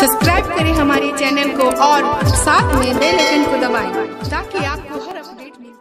subscribe करें हमारे channel को और साथ में बेल आइकन को दबाएँ ताकि आपको हर अपडेट मिले